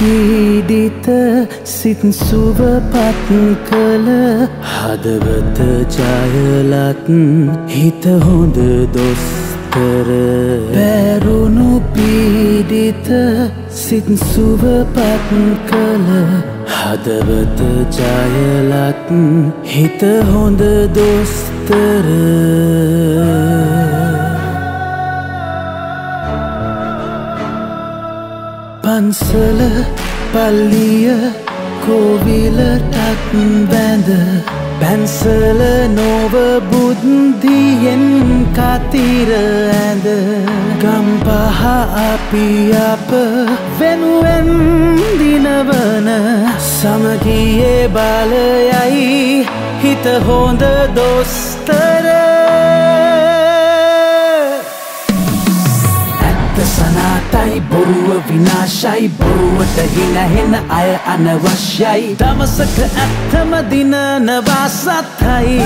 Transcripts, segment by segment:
පීඩිත සිත් සුවපත් කළ හදවත ජයලත් හිත හොඳ දොස්තර. පැරුණු පීඩිත සිත් සුවපත් කළ හදවත ජයලත් හිත හොඳ දොස්තර. පන්සල පල්ලිය කෝවිලටත් බැඳ. පැන්සල නොව බුද්ධියෙන් කතිර ඇඳ. ගම්පහ අපි අප වෙනුවෙන් දිනවන. සමගියේ බලයයි හිත හොඳ දොස්තර සනාතයි බොරුව විනාශයි බොරුවට හිනහෙන අය අනවශ්‍යයි. දමසක ඇත්තම දිනනවා සත්හයි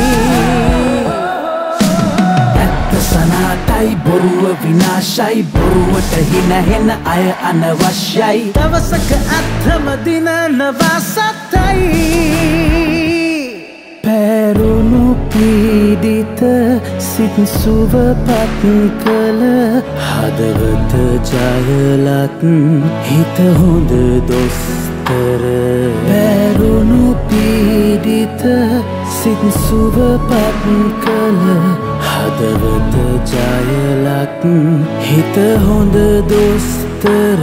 ඇත්ත සනාතයි බොරුව විනාශයි බොරුවට හිනහෙන අය අනවශ්‍යයි. දවසක ඇත්තම දිනනවා සත්තයි පීඩිත සිත් සුවපත් කළ හදවත ජයලත් හිත හොඳ දොස්තර පැරුණු පීඩිත සිත් සුවපත් කළ හදවත ජයලත් හිත හොඳ දොස්තර